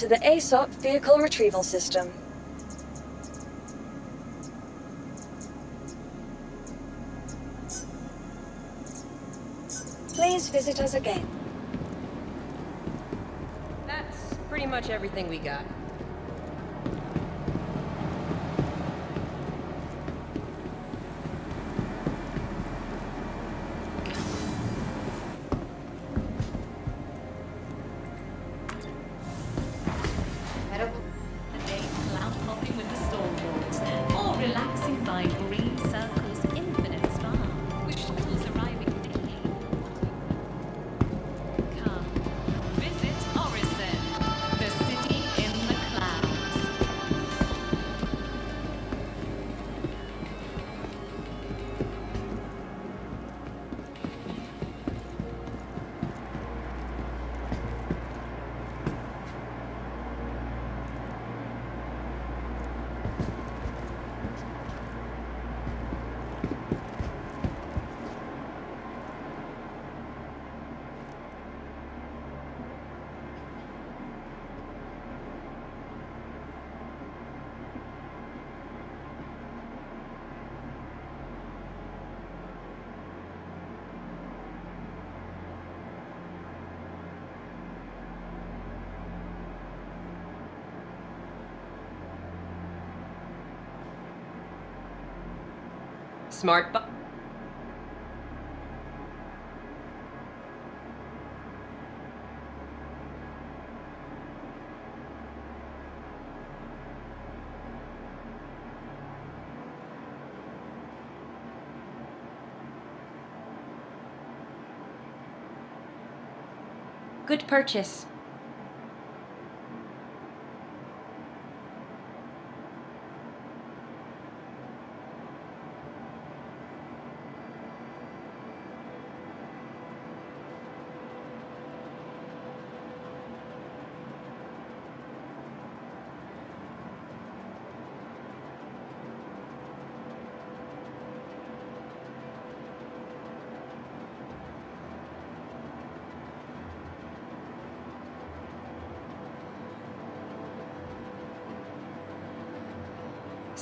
to the ASOP vehicle retrieval system. smart bu- Good purchase.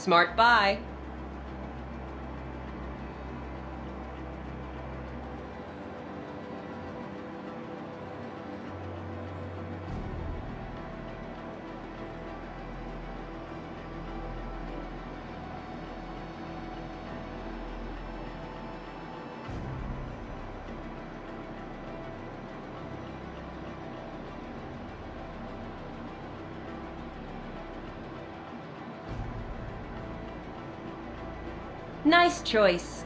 Smart buy. Nice choice.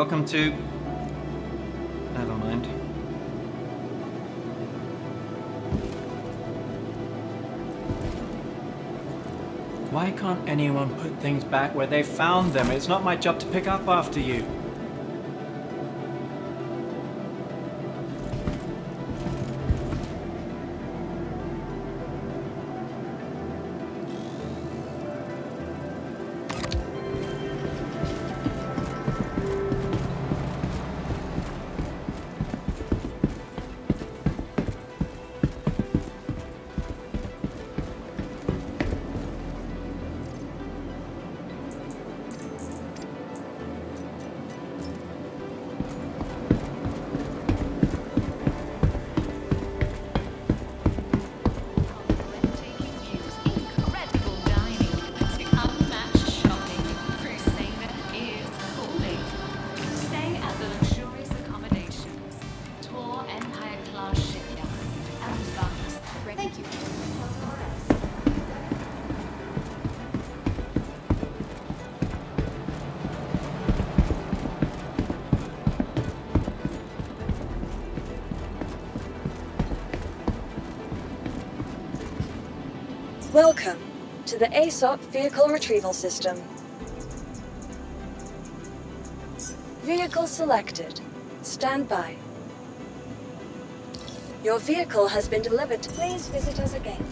Welcome to. Never mind. Why can't anyone put things back where they found them? It's not my job to pick up after you. Welcome to the ASOP Vehicle Retrieval System. Vehicle selected. Stand by. Your vehicle has been delivered. Please visit us again.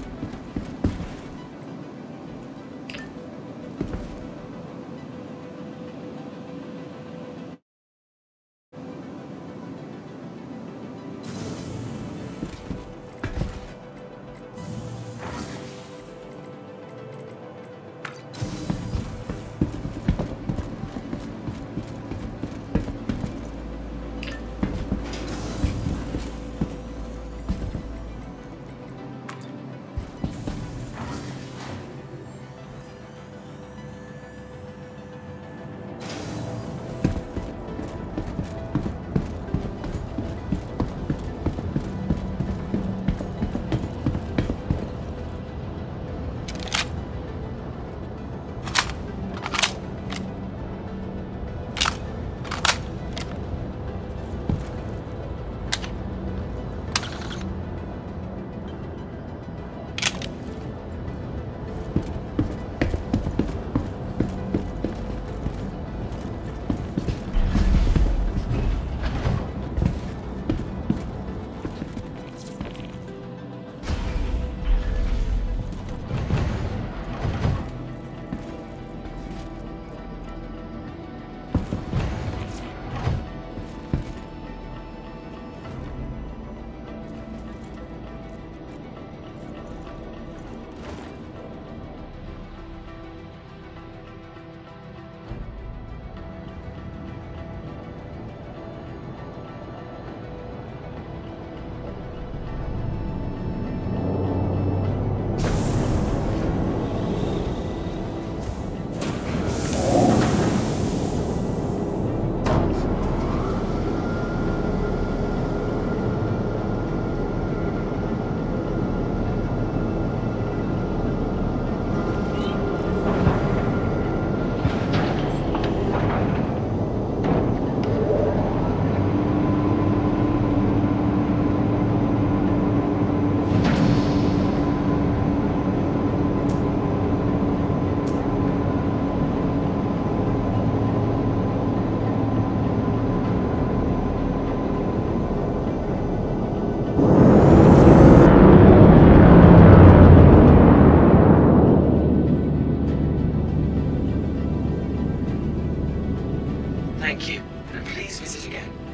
Thank you, and please visit again.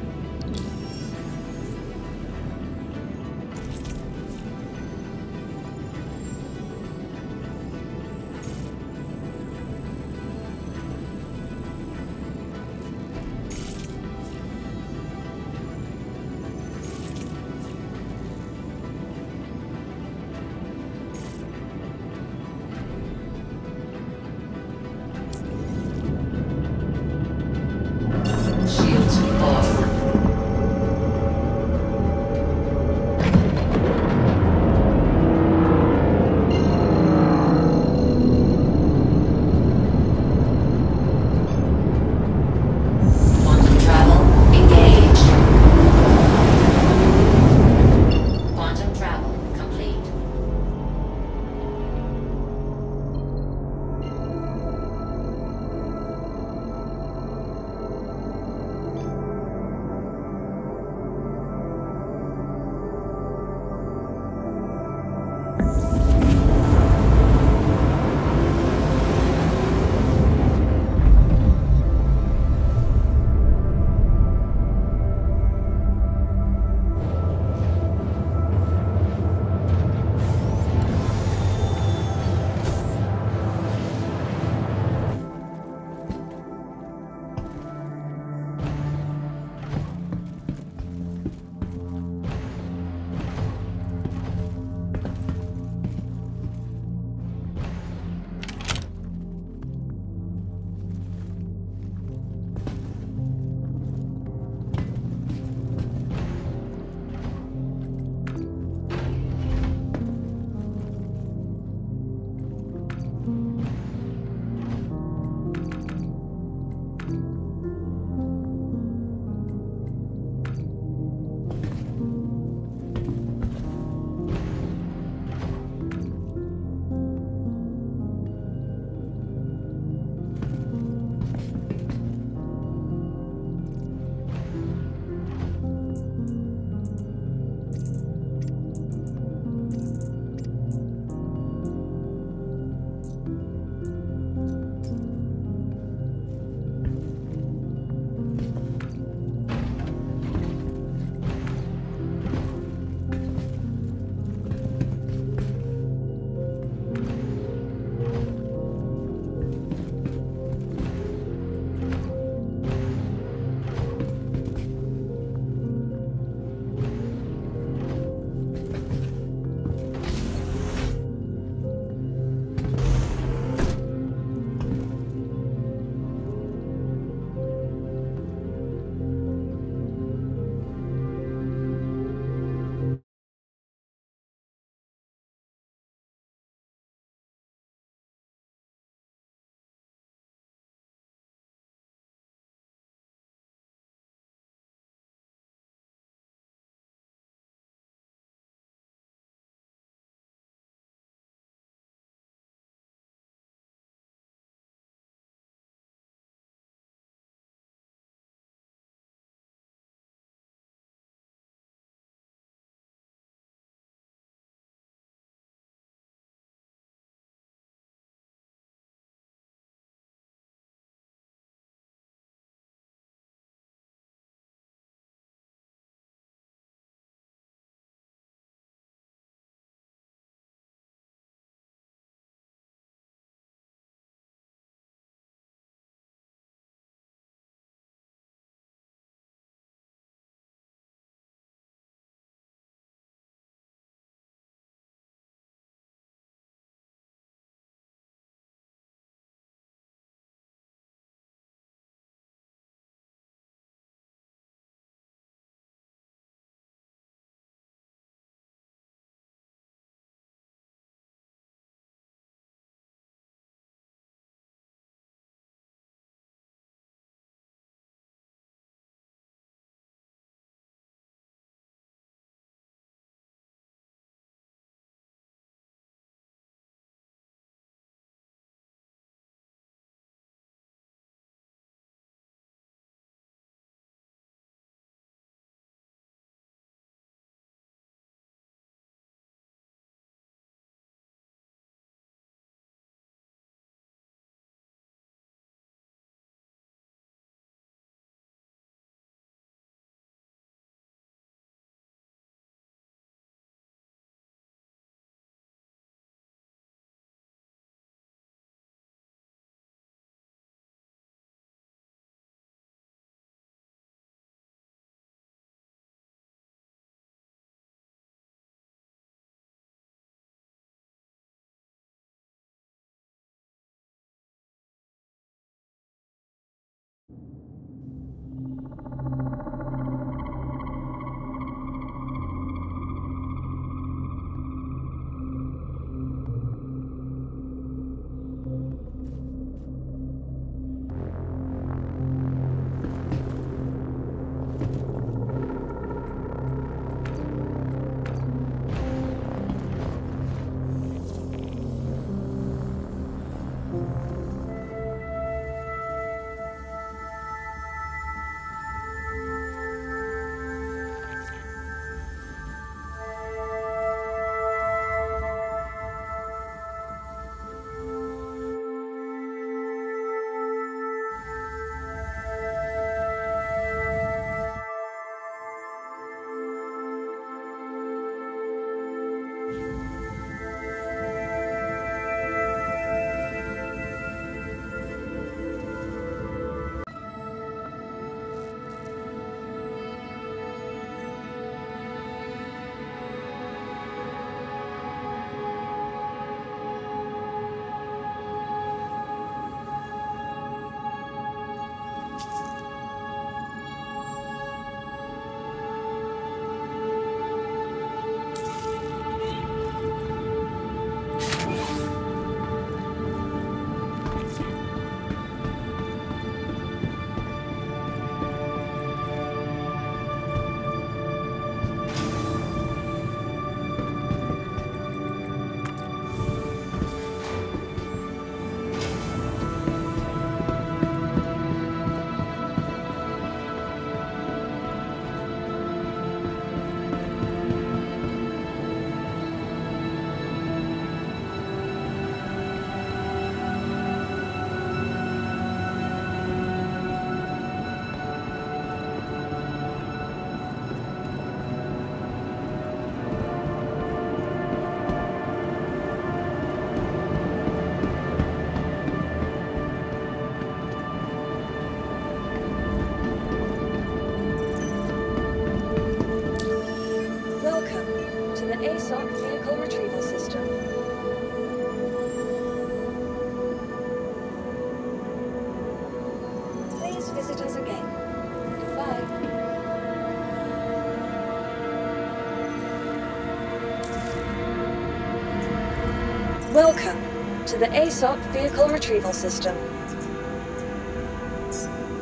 To the ASOP Vehicle Retrieval System.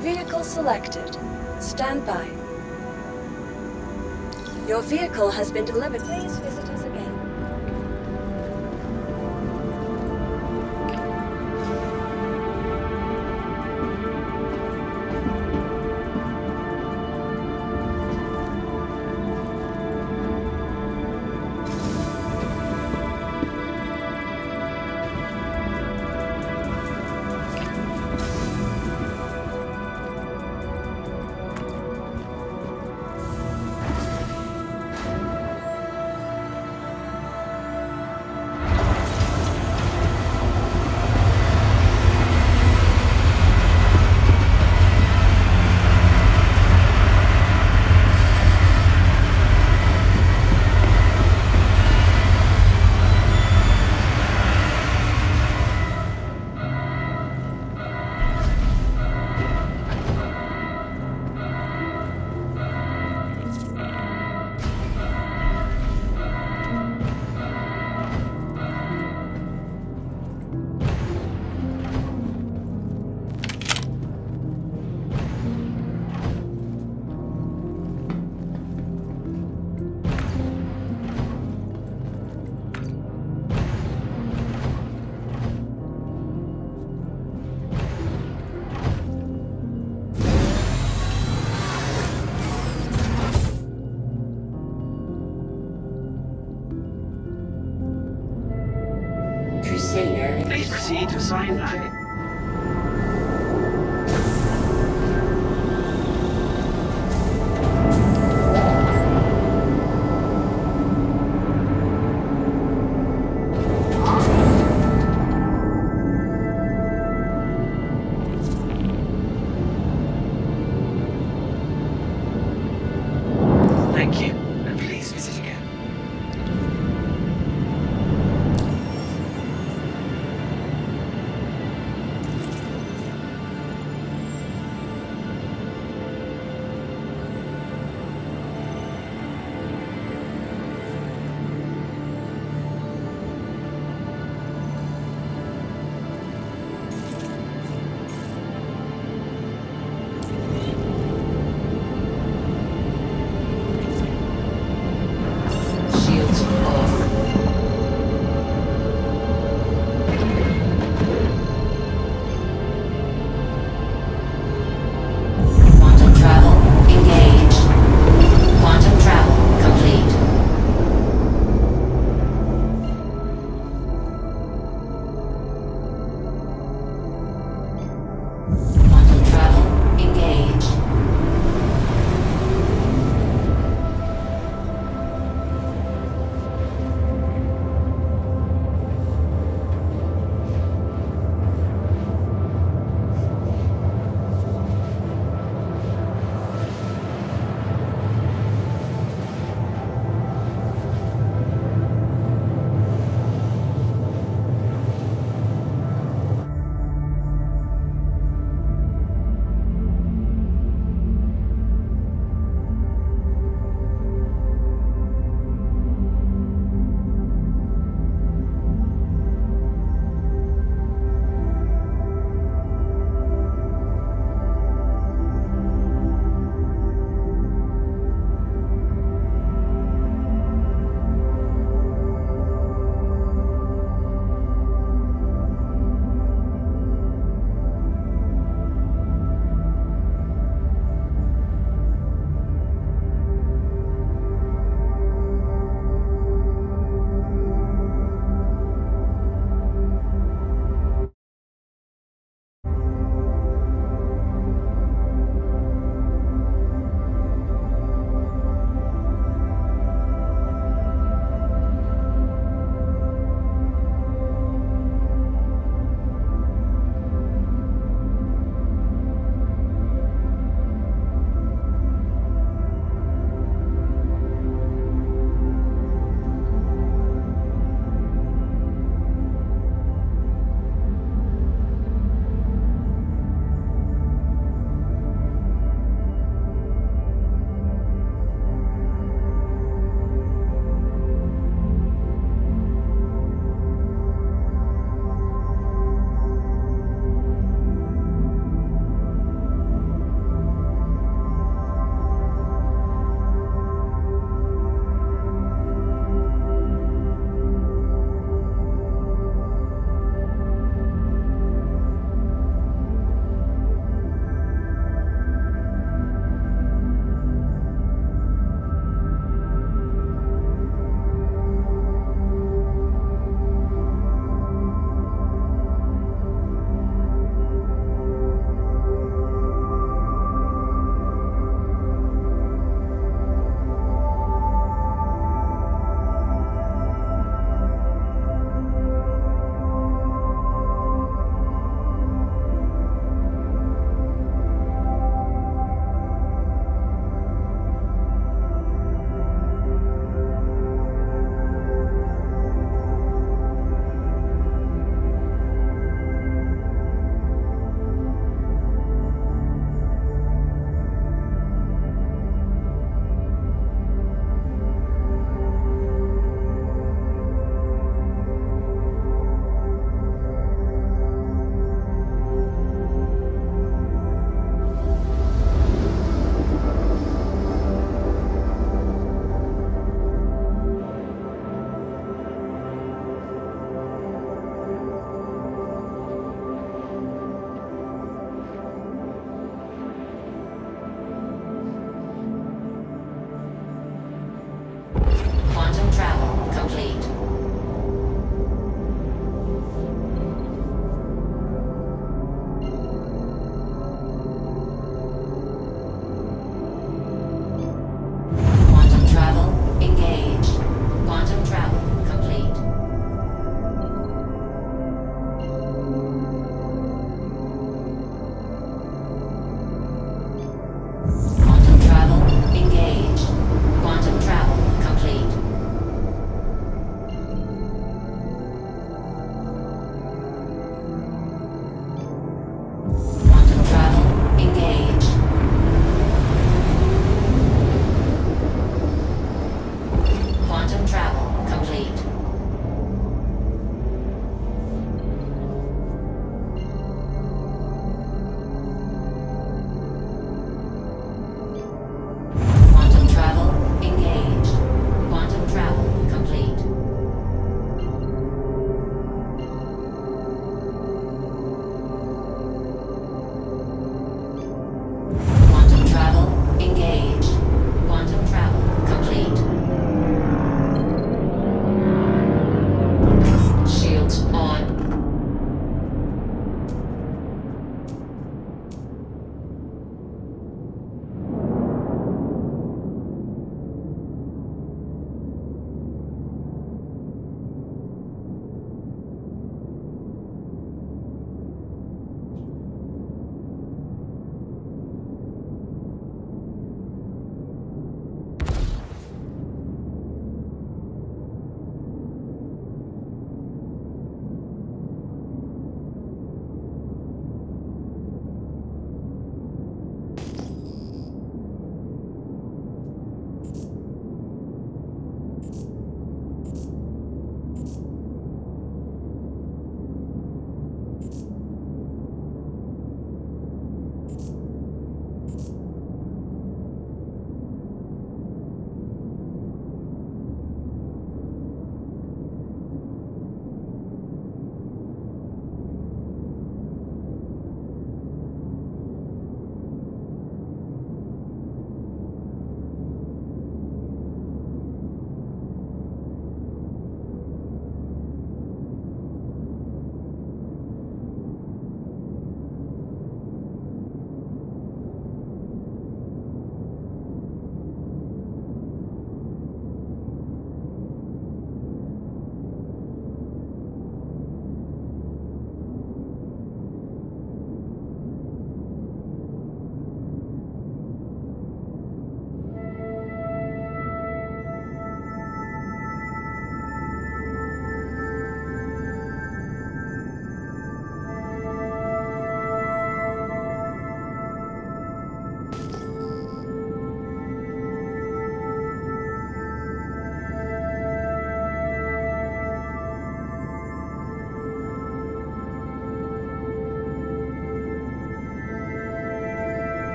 Vehicle selected. Stand by. Your vehicle has been delivered. Please visit us proceed to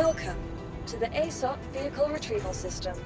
Welcome to the ASOP Vehicle Retrieval System.